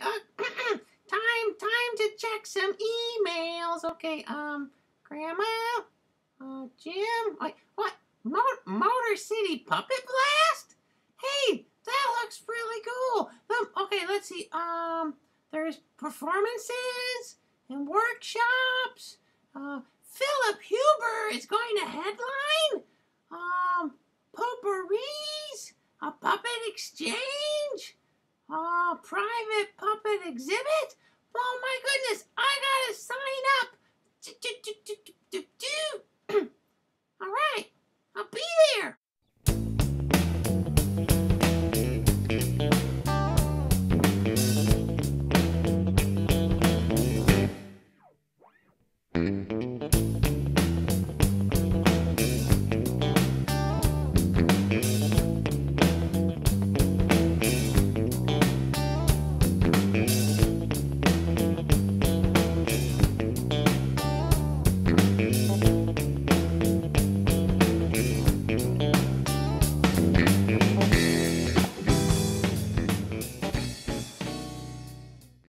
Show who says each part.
Speaker 1: Uh, time, time to check some emails. Okay, um, Grandma, uh, Jim, wait, what? Mo Motor City Puppet Blast? Hey, that looks really cool. Um, okay, let's see. Um, there's performances and workshops. Uh, Phillip Huber is going to headline. Um, potpourris, a puppet exchange, a private puppet exhibit. Oh my goodness, I gotta sign up. All right, I'll be there. Mm-hmm.